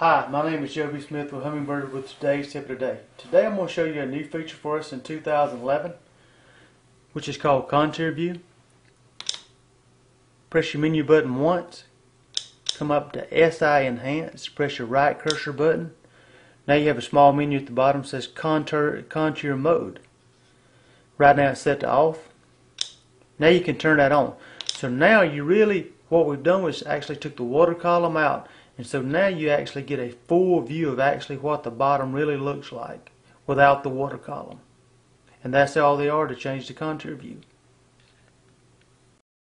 Hi, my name is Joby Smith with Humminbird with today's tip of the day. Today I'm going to show you a new feature for us in 2011 which is called Contour View. Press your menu button once, come up to SI Enhance, press your right cursor button. Now you have a small menu at the bottom that says Contour, Contour Mode. Right now it's set to off. Now you can turn that on. So now you really, what we've done was actually took the water column out and so now you actually get a full view of actually what the bottom really looks like without the water column. And that's all they are to change the contour view.